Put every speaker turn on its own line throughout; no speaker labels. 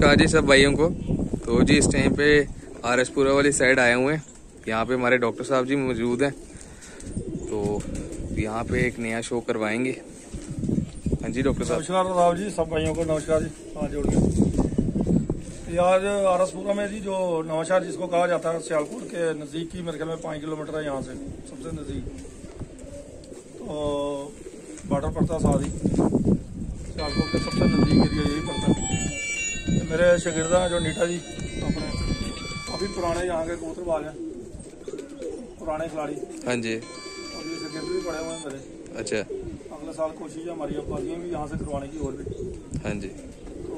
नमस्कार जी सब भाइयों को। तो जी इस टाइम पे आर एस पुरा वाली साइड आए हुए हैं। यहाँ पे हमारे डॉक्टर साहब जी मौजूद हैं। तो यहाँ पे एक नया शो करवाएँगे। हाँ जी डॉक्टर साहब।
नमस्कार राव जी, सब भाइयों को नमस्कार जी। हाँ जोड़ आज आरसपुरा में जी जो नवाशहर जिसको कहा जाता है, सियालकोट के नज़दीक की मेरे ख्याल में पाँच किलोमीटर है यहाँ से, सबसे नज़दीक। तो बॉर्डर पड़ता है साथ ही। सियालकोट के सबसे नज़दीक एरिया यही पड़ता है। मेरे शागिर्द हैं जो नीटा जी अपने काफ़ी पुराने यहाँ के कबूतरबाज हैं पुराने खिलाड़ी।
हाँ जी।
ये शागिर्द भी पड़े हुए हैं मेरे।
अच्छा।
अगले साल कोशिश है हमारी अब भी यहाँ से करवाने की और भी।
हाँ जी।
तो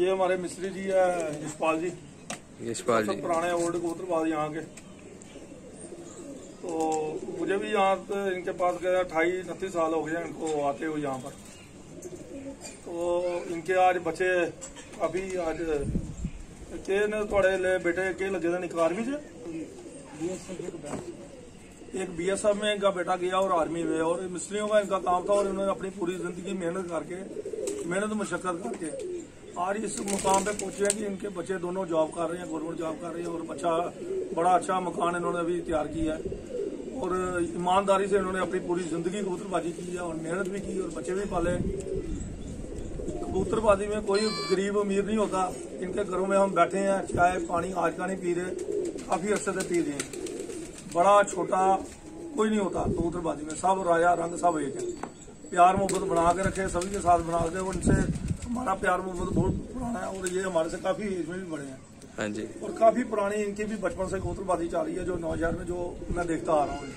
ये हमारे मिस्त्री जी है यशपाल जी।
यशपाल जी।
पुराने ओल्ड कबूतरबाज यहाँ के। तो मुझे भी यहाँ इनके पास गए अट्ठाई उनतीस साल हो गए इनको आते हुए यहाँ पर। तो इनके आज बच्चे अभी आज, के ने थोड़े ले बेटे, के लगे थे आर्मी से एक बीएसएफ में इनका बेटा गया और आर्मी में, और मिस्त्रियों का इनका काम था और इन्होंने अपनी पूरी ज़िंदगी मेहनत करके, मेहनत मशक्कत करके, आज इस मुकाम पे पहुँचे हैं कि इनके बच्चे दोनों जॉब कर रहे हैं गवर्नमेंट जॉब कर रहे हैं, और बच्चा, बड़ा अच्छा मकान इन्होंने अभी तैयार किया है। और ईमानदारी से इन्होंने अपनी पूरी ज़िंदगी कबूतरबाजी की है, और मेहनत भी की, और बच्चे भी पाले। कबूतरबाजी में कोई गरीब अमीर नहीं होता। इनके घरों में हम बैठे हैं चाय पानी आज का नहीं पी रहे काफ़ी अरसे से पी रहे हैं। बड़ा छोटा कोई नहीं होता कबूतरबाजी में। सब राजा रंग सब एक है। प्यार मोहब्बत बना के रखे सभी के साथ बना के उनसे हमारा प्यार मोहब्बत बहुत पुराना है और ये हमारे से काफ़ी एज में भी बड़े हैं।
हाँ जी।
और काफ़ी पुरानी इनकी भी बचपन से कबूतरबाजी चल रही है जो नौशहर में जो मैं देखता आ रहा हूँ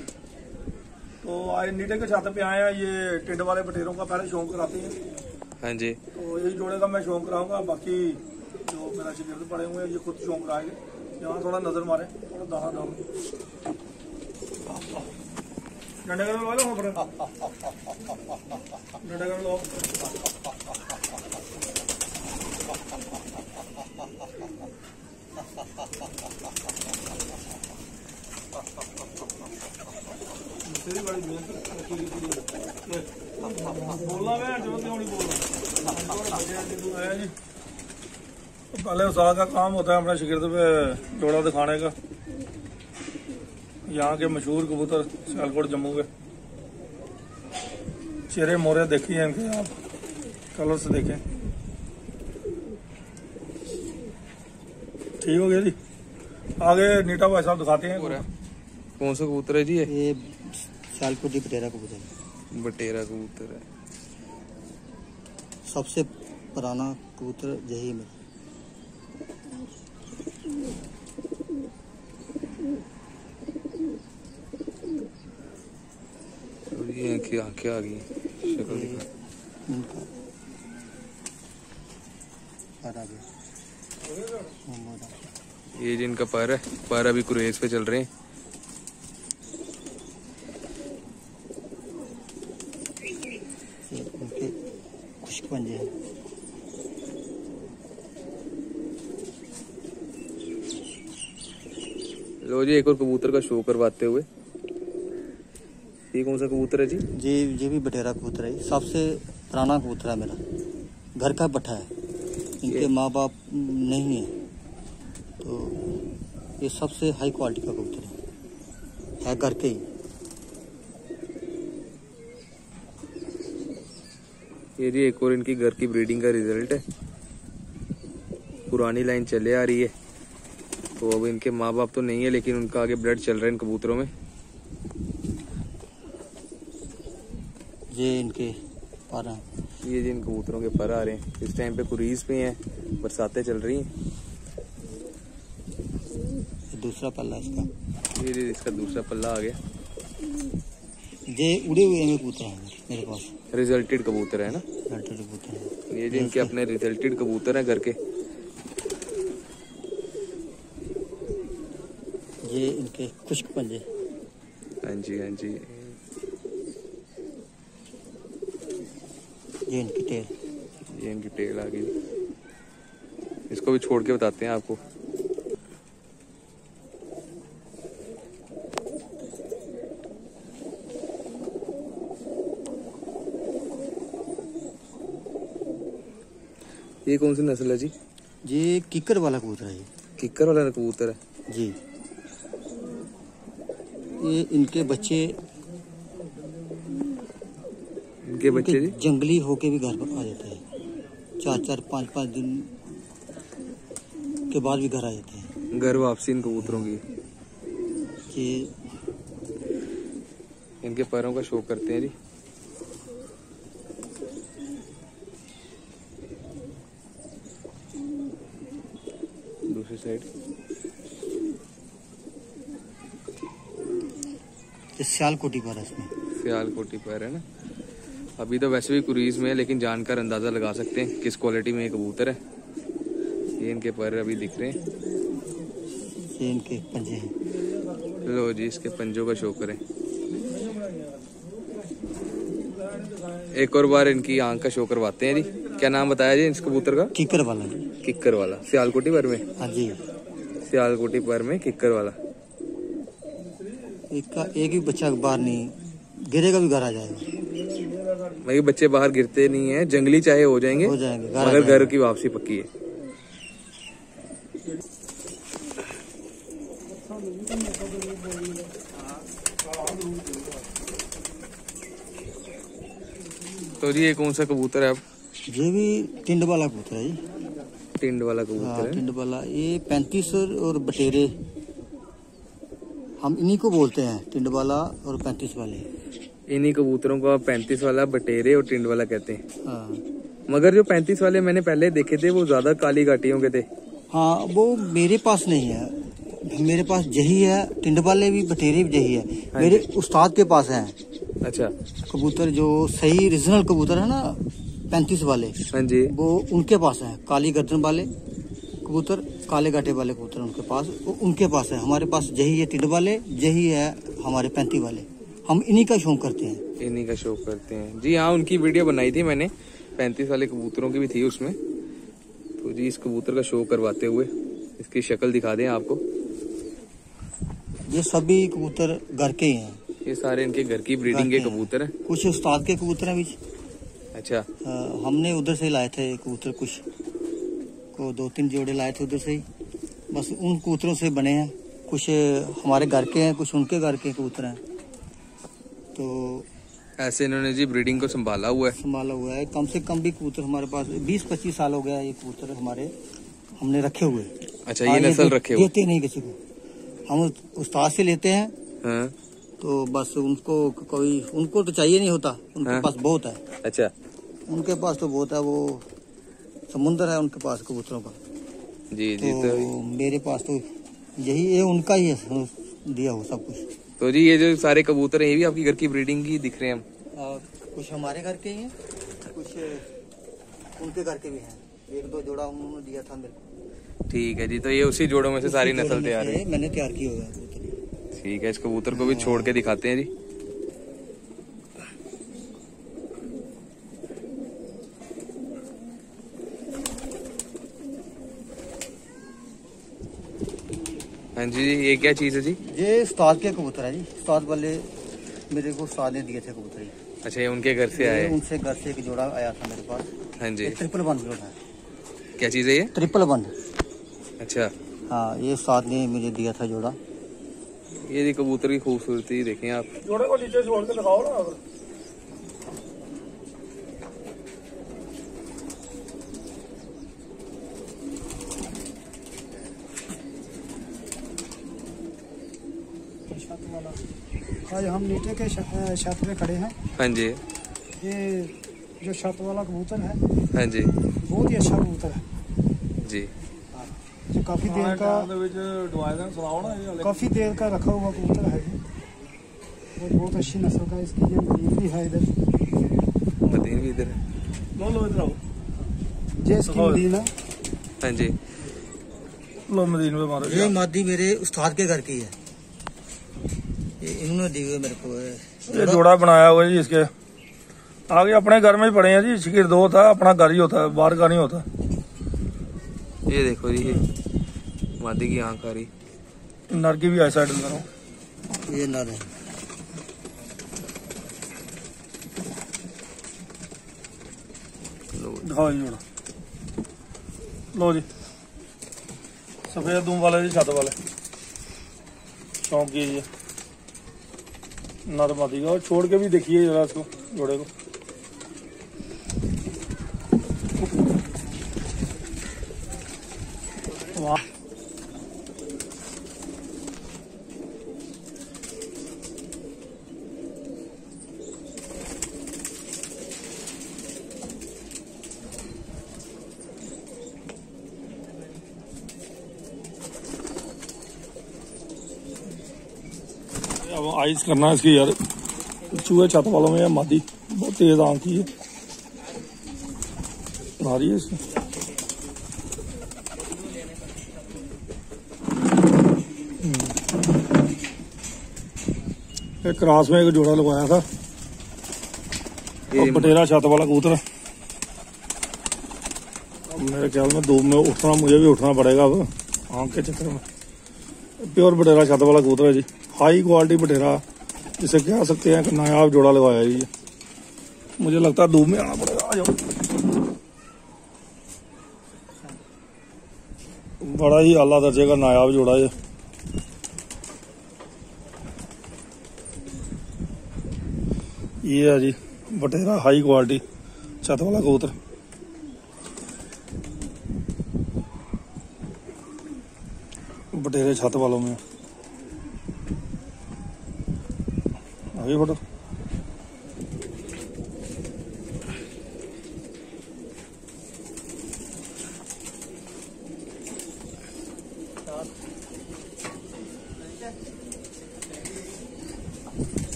तो आज नीटे के छाते पे आए हैं ये टिंड वाले बटेरों का पहले शौक कराते हैं।
हाँ जी
तो यही जोड़े का मैं शौक कराऊँगा, बाकी जो मेरा शिगिर्द पड़े हुए ये खुद शौक कराएँगे। यहाँ थोड़ा नज़र मारे, थोड़ा दाना कर लो कर लो। पहले उसाल का काम होता है अपने शिगिर्द पे जोड़ा दिखाने का। यहाँ के मशहूर कबूतर सियालकोट जम्मू के। चेहरे मोरे देखिए इनके आप कलर से देखें। ठीक हो गया जी। आगे नीटा भाई साहब दिखाते हैं।
कौन सा कबूतर है जी ये?
ये सियालकोटी पटेरा कबूतर है।
बटेरा कबूतर है।
सबसे पुराना कबूतर यही में
और ये आँखें आँखें आ गई। शक्ल दिखा। ये जिनका पर है पर अभी क्रेज पे चल रहे हैं
ये उनके खुश्क पंजे हैं
लो जी एक और कबूतर का शो करवाते हुए। ये कौन सा कबूतर है जी?
ये ये भी बटेरा कबूतर है सबसे पुराना कबूतर है मेरा। घर का पट्ठा है। इनके माँ बाप नहीं है। तो ये सबसे हाई क्वालिटी का कबूतर है। है घर के ही।
ये जी एक और इनकी घर की ब्रीडिंग का रिज़ल्ट है। पुरानी लाइन चले आ रही है। तो अब इनके माँ बाप तो नहीं है लेकिन उनका आगे ब्लड चल रहा है इन कबूतरों में।
ये इनके पर
ये जी इन कबूतरों के पर आ रहे हैं। इस टाइम पे कुरीज पे हैं बरसातें चल रही हैं।
दूसरा पल्ला इसका।
ये जी इसका दूसरा पल्ला आ गया।
ये उड़े हुए में कबूतर हैं मेरे पास।
रिजल्टेड कबूतर है ना?
लड़के कबूतर हैं।
ये जी इनके अपने रिजल्टेड कबूतर हैं घर के।
ये इनके खुश्क पंजे
हाँ जी हाँ जी।
ये इनकी टेल
ये इनकी टेल आ गई। इसको भी छोड़ के बताते हैं आपको। ये कौन सी नस्ल है जी?
ये किकर वाला कबूतर है ये।
किक्कर वाला कबूतर है।
जी। ये इनके बच्चे
इनके बच्चे
इनके जंगली होके भी घर पर आ जाते हैं। चार चार पाँच पाँच दिन के बाद भी घर आ जाते हैं।
घर वापसी इन कबूतरों की। इनके पैरों का शो करते हैं जी। दूसरी साइड।
सियालकोटी पर है इसमें।
सियालकोटी पैर है ना? अभी तो वैसे भी कुरीज में है लेकिन जानकर अंदाज़ा लगा सकते हैं किस क्वालिटी में ये कबूतर है। ये इनके पैर अभी दिख रहे हैं।
ये इनके पंजे हैं।
लो जी इसके पंजों का शो करें। एक और बार इनकी आँख का शो करवाते हैं जी। क्या नाम बताया जी इस कबूतर का?
किकर वाला। जी
किक्कर वाला। सियालकोटी पर में?
हाँ जी।
सियालकोटी पर में किक्कर वाला।
एक का एक भी बच्चा बाहर नहीं गिरेगा भी घर आ जाएगा।
भाई बच्चे बाहर गिरते नहीं है जंगली चाहे हो जाएँगे
हो जाएँगे
मगर घर की वापसी पक्की है। तो जी ये कौन सा कबूतर है अब?
ये भी टिंड वाला कबूतर है जी।
टिंड वाला
हाँ
कबूतर है।
टिंड वाला ये पैंतीस और बटेरे। हम इन्हीं को बोलते हैं टिंड वाला और पैंतीस वाले।
इन्हीं कबूतरों को आप पैंतीस वाला बटेरे और टिंड वाला कहते हैं।
हाँ।
मगर जो पैंतीस वाले मैंने पहले देखे थे वो ज़्यादा काली घाटियों के थे।
हाँ वो मेरे पास नहीं है। मेरे पास जही है टिंड वाले भी बटेरे भी जही है। मेरे उस्ताद के पास है।
अच्छा।
कबूतर जो सही रीजनल कबूतर है ना पैंतीस वाले
हाँ जी।
वो उनके पास है काली गर्दन वाले। कबूतर काले गाटे वाले कबूतर उनके पास। उनके पास है। हमारे पास यही है टिंड वाले जही है हमारे पैंती वाले। हम इन्हीं का शौक करते हैं।
इन्हीं का शो करते हैं। जी हाँ उनकी वीडियो बनाई थी मैंने। पैंतीस वाले कबूतरों की भी थी उसमें। तो जी इस कबूतर का शो करवाते हुए इसकी शक्ल दिखा दें आपको।
ये सभी कबूतर घर के ही हैं।
ये सारे इनके घर की ब्रीडिंग के। कबूतर हैं।
कुछ उस्ताद के कबूतर हैं बीच
अच्छा।
अ, हमने उधर से लाए थे कबूतर कुछ। को दो तीन जोड़े लाए थे उधर से ही। बस उन कबूतरों से बने हैं। कुछ हमारे घर के हैं कुछ उनके घर के कबूतर हैं। तो
ऐसे इन्होंने जी ब्रीडिंग को संभाला हुआ है।
संभाला हुआ है। कम से कम भी कबूतर हमारे पास बीस पच्चीस साल हो गया ये कबूतर हमारे हमने रखे हुए।
अच्छा ये नस्ल रखे हुए।
देते नहीं किसी को। हम उस्ताद से लेते हैं।
हाँ।
तो बस उनको कोई उनको तो चाहिए नहीं होता। उनके
हाँ।
पास बहुत है।
अच्छा।
उनके पास तो बहुत है वो समुंदर है उनके पास कबूतरों का।
जी जी
तो
तो
मेरे पास तो यही ये उनका ही है दिया हो सब कुछ।
तो जी ये जो सारे कबूतर हैं ये भी आपकी घर की ब्रीडिंग की दिख रहे हैं हम।
कुछ हमारे घर के ही हैं कुछ उनके घर के भी हैं। एक दो जोड़ा उन्होंने दिया था मेरे को।
ठीक है जी तो ये उसी जोड़ों में से सारी नस्ल तैयार है।
मैंने तैयार किए हुए हैं।
ठीक है इस कबूतर को भी छोड़ के दिखाते हैं जी। हाँ जी ये क्या चीज़ है जी?
ये उस्ताद के कबूतर है जी। उस्ताद वाले मेरे को उस्ताद ने दिए थे कबूतर ही।
अच्छा ये उनके घर से आए
उनसे घर से एक जोड़ा आया था मेरे पास।
हाँ जी।
ट्रिपल वन जोड़ा है।
क्या चीज़ है ये?
ट्रिपल वन
अच्छा।
हाँ ये उस्ताद ने मुझे दिया था जोड़ा।
ये जी कबूतर की खूबसूरती देखें आप।
जोड़े को नीचे छोड़ के दिखाओ ना।
आज हम नीचे के छत में खड़े हैं।
हाँ जी।
ये जो छत वाला कबूतर है
हाँ जी।
बहुत ही अच्छा कबूतर है।
जी।
जो काफ़ी देर का काफ़ी देर का रखा हुआ कबूतर है। और बहुत अच्छी नस्ल का इसकी ये मदीन भी है इधर।
मदीन भी इधर
लो लो इधर आओ।
ये इसकी मदीन है।
हाँ जी।
लो मदीन पे मारो।
ये मादी मेरे उस्ताद के घर की है। इन्होंने दी हुई मेरे को ये
ये जोड़ा बनाया हुआ है जी इसके। आगे अपने घर में ही पड़े हैं जी शिकिर दो होता है अपना घर ही होता है बाहर का नहीं होता।
ये देखो जी ये मादी की आँख आ रही
नर की भी आई साइड करो
ये नर है।
ये जोड़ा। लो जी। सफ़ेद दूम वाले जी छत वाले। शौक कीजिए नर आतीगा और छोड़ के भी देखिए जरा इसको जोड़े को। आइस करना है इसकी यार। चूहे छत वालों में मादी बहुत तेज आँख की है। आ रही है हम्म। एक क्रास में एक जोड़ा लगवाया था। और बटेरा छत वाला कबूतर मेरे ख्याल में दो में उठना मुझे भी उठना पड़ेगा अब। आँख के चक्कर में। प्योर बटेरा छत वाला कबूतर है जी। हाई क्वालिटी बटेरा, जिसे कह सकते हैं कि नायाब जोड़ा लगाया ये। मुझे लगता है धूप में आना पड़ेगा, आ जाओ। बड़ा ही आला दर्जे का नायाब जोड़ा ये। ये है जी, बटेरा हाई क्वालिटी, छत वाला कबूतर। बटेरे छत वालों में। आगे फ़ोटो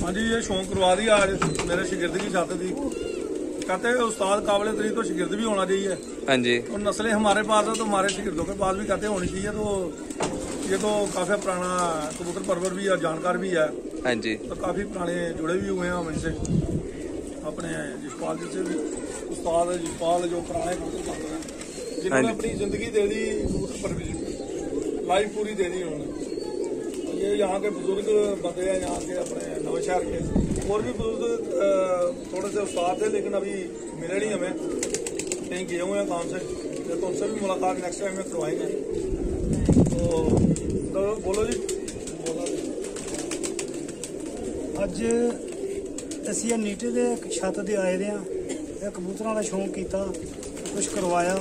हाँ जी ये शौक करवा दिया आज मेरे शिगिर्द की छत थी कहते हैं उस्ताद काबिल तरी तो शिगिर्द भी होना चाहिए
हाँ जी
और नस्लें हमारे पास है तो हमारे शिगिर्दों के पास भी कहते हैं होनी चाहिए तो ये तो काफ़ी पुराना कबूतर परवर भी है और जानकार भी है
हाँ जी
तो काफ़ी पुराने जुड़े भी हुए हैं हम इनसे अपने जसपाल जी से भी उस्ताद जसपाल जो पुराने कबूतर पालते हैं जिन्होंने
हाँ जी।
अपनी ज़िंदगी दे दी कबूतर परवरिश लाइफ पूरी दे दी उन्होंने ये यहाँ के बुज़ुर्ग बंदे हैं यहाँ के अपने नवे शहर के और भी बुजुर्ग अ, थोड़े से उस्ताद थे लेकिन अभी मिले नहीं हमें कहीं गए हुए हैं काम से तो उनसे भी मुलाकात नेक्स्ट टाइम में करवाएंगे तो, तो बोलो जी बोलो जी।
ਅੱਜ ਅਸੀਂ ਇਹ ਨੀਟੇ ਦੇ ਇੱਕ ਛੱਤ ਦੇ ਆਏ ਦੇ ਆ ਇਹ ਕਬੂਤਰਾਂ ਦਾ ਸ਼ੌਂਕ ਕੀਤਾ ਕੁਝ ਕਰਵਾਇਆ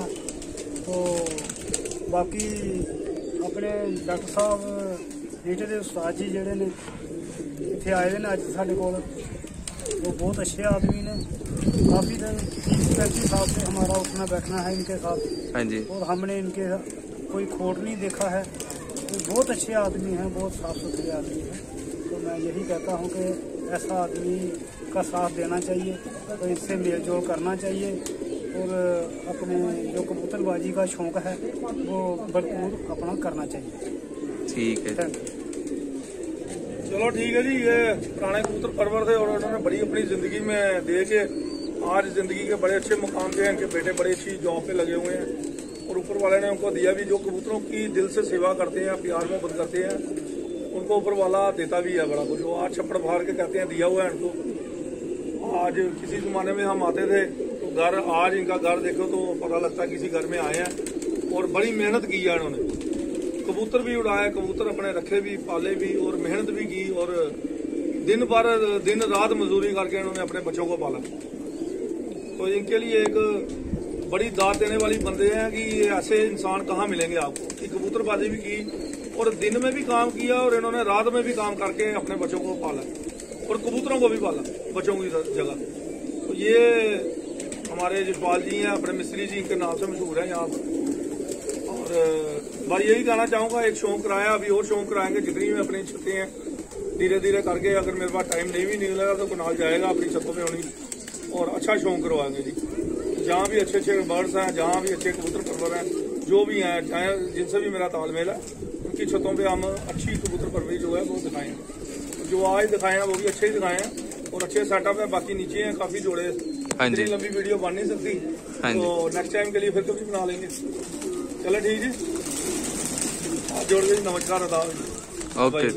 ਤੋ ਬਾਕੀ ਆਪਣੇ ਡਾਕਟਰ ਸਾਹਿਬ ਨੀਟੇ ਦੇ ਉਸਤਾਦ ਜੀ ਜਿਹੜੇ ਨੇ ਇੱਥੇ ਆਏ ਦੇ ਨੇ ਅੱਜ ਸਾਡੇ ਕੋਲ वो बहुत अच्छे आदमी ने काफ़ी दिन तीस पैंतीस साल से हमारा उठना बैठना है इनके साथ
हाँ जी
और हमने इनके कोई खोट नहीं देखा है वो बहुत अच्छे आदमी हैं बहुत साफ सुथरे आदमी हैं तो मैं यही कहता हूँ कि ऐसा आदमी का साथ देना चाहिए तो इससे मेल जोल करना चाहिए और अपने जो कबूतरबाजी का शौक है वो भरपूर अपना करना चाहिए
ठीक है
थैंक यू
चलो ठीक है जी, ये पुराने कबूतर परवर थे और उन्होंने बड़ी अपनी ज़िंदगी में दे के आज ज़िंदगी के बड़े अच्छे मुकाम पे हैं, इनके बेटे बड़ी अच्छी जॉब पे लगे हुए हैं। और ऊपर वाले ने उनको दिया भी, जो कबूतरों की दिल से सेवा करते हैं, प्यार मोहब्बत करते हैं, उनको ऊपर वाला देता भी है बड़ा कुछ। वो आज छप्पड़ फाड़ के कहते हैं, दिया हुआ है उनको। आज किसी जमाने में हम आते थे तो घर, आज इनका घर देखो तो पता लगता किसी घर में आए हैं। और बड़ी मेहनत की है इन्होंने। कबूतर भी उड़ाए, कबूतर अपने रखे भी, पाले भी और मेहनत भी की और दिन भर, दिन रात मजदूरी करके इन्होंने अपने बच्चों को पाला। तो इनके लिए एक बड़ी दाद देने वाली बंदे हैं कि ये ऐसे इंसान कहाँ मिलेंगे आपको। कि कबूतरबाजी भी की और दिन में भी काम किया और इन्होंने रात में भी काम करके अपने बच्चों को पाला और कबूतरों को भी पाला बच्चों की जगह। तो ये हमारे जसपाल जी हैं, अपने मिस्त्री जी, इनके नाम से मशहूर हैं यहाँ पर। और भाई यही कहना चाहूँगा एक शौक कराया अभी और शौक कराएँगे जितनी भी अपनी छतें हैं धीरे धीरे करके अगर मेरे पास टाइम नहीं भी निकलेगा तो कुनाल जाएगा अपनी छतों में होनी और अच्छा शौक करवाएँगे जी। जहाँ भी अच्छे अच्छे बर्ड्स हैं जहाँ भी अच्छे कबूतर परवर हैं जो भी हैं चाहे जिनसे भी मेरा तालमेल है उनकी छतों पर हम अच्छी कबूतर परवरी जो है वो दिखाएँगे जो आज दिखाए हैं वो भी अच्छे ही दिखाए हैं और अच्छे सेटअप है बाकी नीचे हैं काफ़ी जोड़े।
हाँ।
इतनी लंबी वीडियो बन नहीं सकती।
हाँ
तो नेक्स्ट टाइम के लिए फिर कभी बना लेंगे। चलो ठीक जी। हाथ जोड़ के जी, नमस्कार अदा
ओके